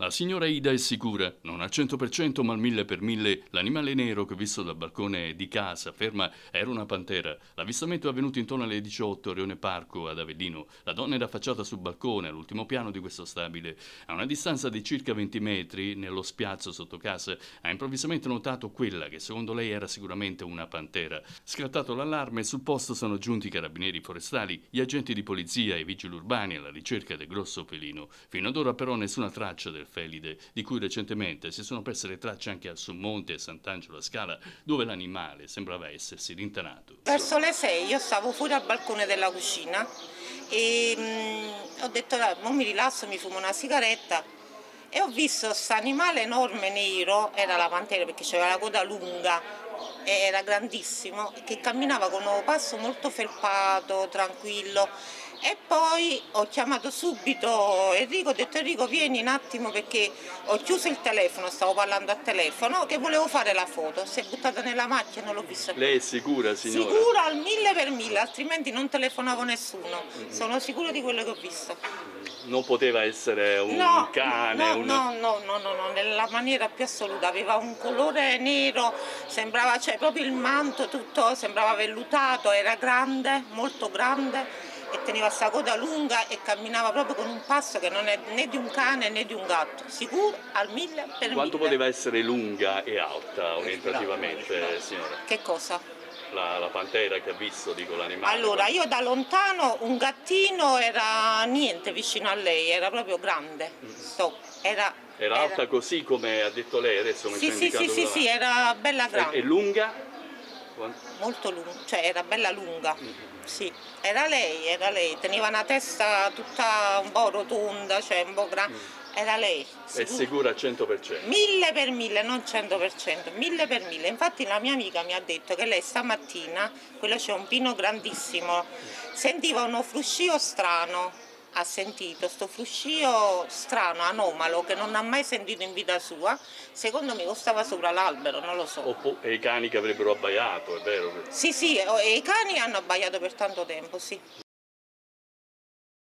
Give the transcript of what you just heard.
La signora Ida è sicura, non al 100% ma al 1000 per 1000, l'animale nero che visto dal balcone di casa ferma era una pantera. L'avvistamento è avvenuto intorno alle 18 Rione Parco ad Avellino. La donna era affacciata sul balcone all'ultimo piano di questo stabile. A una distanza di circa 20 metri, nello spiazzo sotto casa, ha improvvisamente notato quella che secondo lei era sicuramente una pantera. Scattato l'allarme, sul posto sono giunti i carabinieri forestali, gli agenti di polizia e i vigili urbani alla ricerca del grosso felino. Fino ad ora però nessuna traccia del Felide, di cui recentemente si sono perse le tracce anche a Summonte e Sant'Angelo a Scala, dove l'animale sembrava essersi rintanato. Verso le 6 io stavo fuori al balcone della cucina e mh, ho detto, mo mi rilasso, mi fumo una sigaretta e ho visto questo animale enorme nero, era la pantera perché aveva la coda lunga, era grandissimo, che camminava con un passo molto felpato, tranquillo e poi ho chiamato subito Enrico, ho detto Enrico vieni un attimo perché ho chiuso il telefono, stavo parlando a telefono, che volevo fare la foto, si è buttata nella macchina, non l'ho vista più. Lei è sicura, signora? Sicura al mille per mille, altrimenti non telefonavo nessuno, sono sicura di quello che ho visto. Non poteva essere un No, cane, no, un... no, no, no, no, no, nella maniera più assoluta, aveva un colore nero, sembrava, cioè proprio il manto tutto sembrava vellutato, era grande, molto grande e teneva sta coda lunga e camminava proprio con un passo che non è né di un cane né di un gatto, sicuro al mille per Quanto mille. poteva essere lunga e alta orientativamente, signora? Che cosa? La, la pantera che ha visto, dico, l'animale. Allora, io da lontano un gattino era niente vicino a lei, era proprio grande, stop, era... Era alta così come ha detto lei, adesso mi Sì, sì, sì, sì, sì, era bella grande. E lunga? Quanto? molto lunga, cioè era bella lunga, sì, era lei, era lei, teneva una testa tutta un po' rotonda, cioè un po' grande, era lei. È sicuro. sicura al 100%? Mille per mille, non cento per cento, mille per mille. Infatti la mia amica mi ha detto che lei stamattina, quello c'è un pino grandissimo, sentiva uno fruscio strano, ha sentito sto fruscio strano, anomalo, che non ha mai sentito in vita sua, secondo me o stava sopra l'albero, non lo so. Oppo- e i cani che avrebbero abbaiato, è vero? Sì, sì, e i cani hanno abbaiato per tanto tempo, sì.